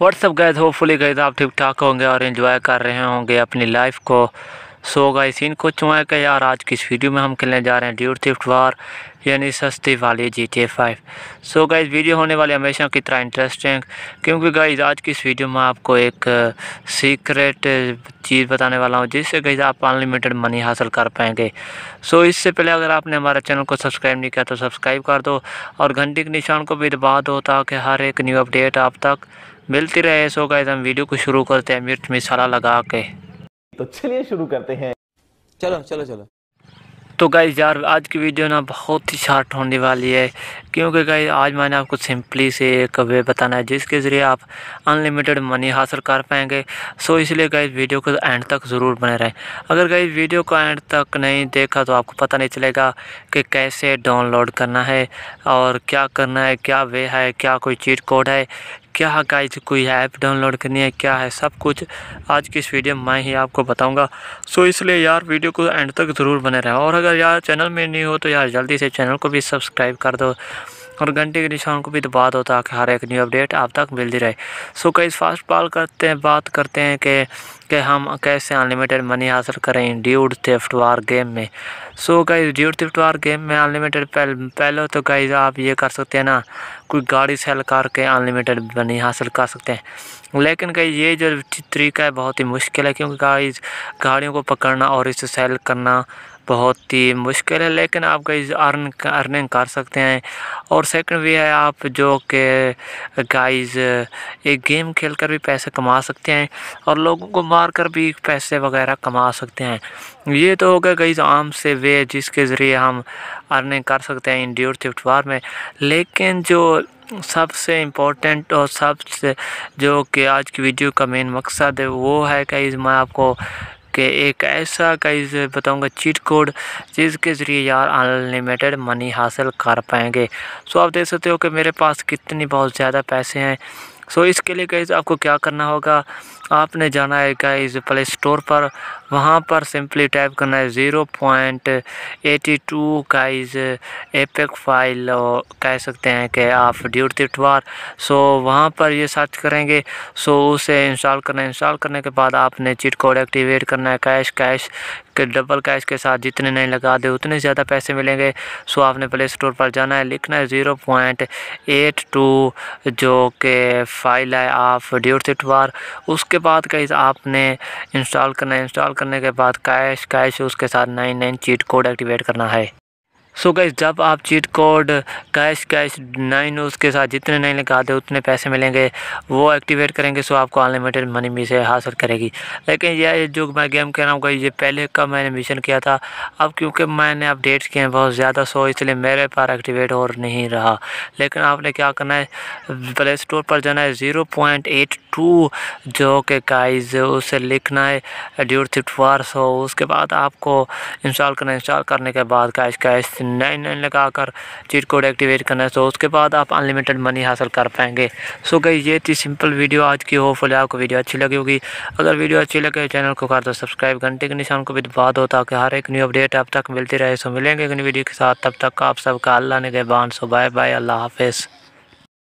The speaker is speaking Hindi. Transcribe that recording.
व्हाट्सअप गए होपफुली गए आप ठीक ठाक होंगे और इन्जॉय कर रहे होंगे अपनी लाइफ को। सो गए सीन को चुआ के यार, आज की इस वीडियो में हम खेलने जा रहे हैं? ड्यूट थिफ्ट वार यानी सस्ती वाली G T A five so guys video होने वाली हमेशा की तरह इंटरेस्टिंग क्योंकि गाइज़ आज की इस वीडियो में आपको एक सीक्रेट चीज़ बताने वाला हूँ, जिससे गाइज़ आप अनलिमिटेड मनी हासिल कर पाएँगे। सो इससे पहले अगर आपने हमारे चैनल को सब्सक्राइब नहीं किया तो सब्सक्राइब कर दो और घंटी के निशान को भी दबा दो ताकि हर एक न्यू अपडेट आप तक मिलती रहे सो गाइज़ हम वीडियो को शुरू करते हैं मिर्च मसाला लगा के। तो चलिए शुरू करते हैं। चलो चलो चलो। तो गाइज़ यार आज की वीडियो ना बहुत ही शार्ट होने वाली है क्योंकि गाइज़ आज मैंने आपको सिंपली से एक वे बताना है जिसके ज़रिए आप अनलिमिटेड मनी हासिल कर पाएँगे। सो इसलिए गाइज़ वीडियो को एंड तक ज़रूर बने रहें। अगर गाइज़ वीडियो को एंड तक नहीं देखा तो आपको पता नहीं चलेगा कि कैसे डाउनलोड करना है और क्या करना है क्या वे है क्या कोई चीट कोड है क्या गाइज़ कोई ऐप डाउनलोड करनी है? क्या है? सब कुछ आज की इस वीडियो में मैं ही आपको बताऊँगा। सो इसलिए यार वीडियो को एंड तक ज़रूर बने रहें। और अगर यार चैनल में नहीं हो तो यार जल्दी से चैनल को भी सब्सक्राइब कर दो। और घंटे के निशान को भी दबा दो ताकि हर एक न्यू अपडेट आप तक मिलती रहे। सो कई फास्ट पाल करते हैं, बात करते हैं कि कि हम कैसे अनलिमिटेड मनी हासिल करें ड्यूड थेफ्ट वार गेम में। So guys dude theft war game में अनलिमिटेड पहले पहले तो गाइज़ आप ये कर सकते हैं ना, कोई गाड़ी सेल करके अनलिमिटेड मनी हासिल कर सकते हैं। लेकिन कहीं ये जो तरीका है बहुत ही मुश्किल है क्योंकि गाइज़ गाड़ियों को पकड़ना और इसे सेल करना बहुत ही मुश्किल है, लेकिन आप कहीं अर्न अर्निंग कर सकते हैं। और सेकंड वे है, आप जो कि गाइज़ एक गेम खेलकर भी पैसे कमा सकते हैं और लोगों को मार कर भी पैसे वगैरह कमा सकते हैं। ये तो हो गया कहीं आम से वे, जिसके ज़रिए हम अर्निंग कर सकते हैं इंड्योर थिफ्ट वार में। लेकिन जो सबसे इम्पोर्टेंट और सबसे जो कि आज की वीडियो का मेन मकसद है, वो है कि मैं आपको कि एक ऐसा कई बताऊँगा चीट कोड जिसके ज़रिए यार अनलिमिटेड मनी हासिल कर पाएँगे। सो आप देख सकते हो कि मेरे पास कितनी बहुत ज़्यादा पैसे हैं। सो इसके लिए कई आपको क्या करना होगा? आपने जाना है गाइज़ प्ले स्टोर पर। वहाँ पर सिंपली टाइप करना है zero point eighty two guys APK file कह सकते हैं कि आप ड्यूट तिटवार सो वहाँ पर ये सर्च करेंगे। सो उसे इंस्टॉल करना है। इंस्टॉल करने के बाद आपने चिट कोड एक्टिवेट करना है। कैश कैश के डबल कैश के साथ जितने नहीं लगा दे, उतने ज़्यादा पैसे मिलेंगे। सो आपने प्ले स्टोर पर जाना है। लिखना है ज़ीरो पॉइंट एट टू जो कि फ़ाइल है, आप ड्यूट तिटवार उसके उसके बाद कहीं आपने इंस्टॉल करना है। इंस्टॉल करने के बाद कैश कैश उसके साथ nine nine cheat code activate करना है। सो गई जब आप cheat code cash cash nine उसके साथ जितने नहीं लगा दे उतने पैसे मिलेंगे, वो एक्टिवेट करेंगे सो आपको अनलिमिटेड मनी से हासिल करेगी। लेकिन यह जो मैं गेम कह रहा हूँ गई ये पहले का मैंने मिशन किया था। अब क्योंकि मैंने अपडेट्स किए हैं बहुत ज़्यादा सो इसलिए मेरे पास एक्टिवेट और नहीं रहा। लेकिन आपने क्या करना है? प्ले स्टोर पर जाना है ज़ीरो पॉइंट एट टू जो कि गाइज़ उसे लिखना है ड्यूर थिफ्ट वार सो उसके बाद आपको इंस्टॉल करना इंस्टॉल करने के बाद कैश कैश नाइन नाइन लगा कर चीट कोड एक्टिवेट करना है। तो उसके बाद आप अनलिमिटेड मनी हासिल कर पाएँगे। सो गई ये थी सिंपल वीडियो आज की। होपफुली आपको वीडियो अच्छी लगी होगी। अगर वीडियो अच्छी लगे चैनल को कर दो सब्सक्राइब घंटे के निशान को भी दबा दो ताकि हर एक न्यू अपडेट आप तक मिलती रहे। सो मिलेंगे एक वीडियो के साथ। तब तक आप सबका अल्लाह ने गए बान। सो बाय बाय अल्लाह हाफिज़।